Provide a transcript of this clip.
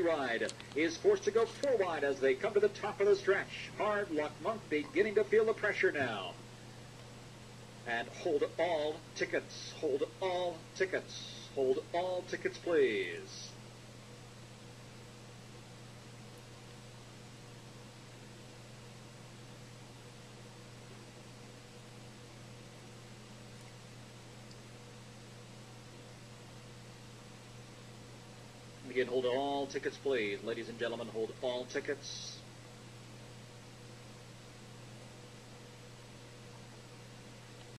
Ride is forced to go four wide as they come to the top of the stretch. Hard Luck Monk beginning to feel the pressure now. And hold all tickets. Hold all tickets. Hold all tickets, please. Again, hold all tickets, please. Ladies and gentlemen, hold all tickets.